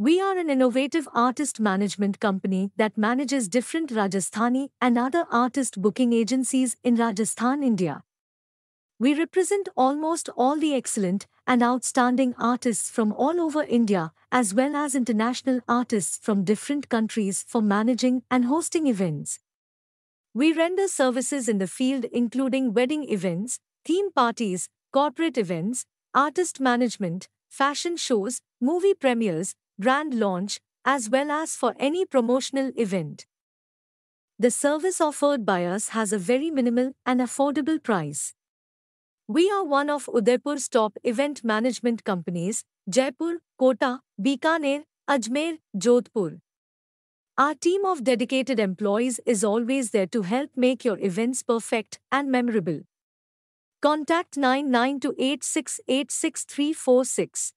We are an innovative artist management company that manages different Rajasthani and other artist booking agencies in Rajasthan, India. We represent almost all the excellent and outstanding artists from all over India, as well as international artists from different countries for managing and hosting events. We render services in the field including wedding events, theme parties, corporate events, artist management, fashion shows, movie premieres, brand launch, as well as for any promotional event. The service offered by us has a very minimal and affordable price. We are one of Udaipur's top event management companies, Jaipur, Kota, Bikaner, Ajmer, Jodhpur. Our team of dedicated employees is always there to help make your events perfect and memorable. Contact 9928686346.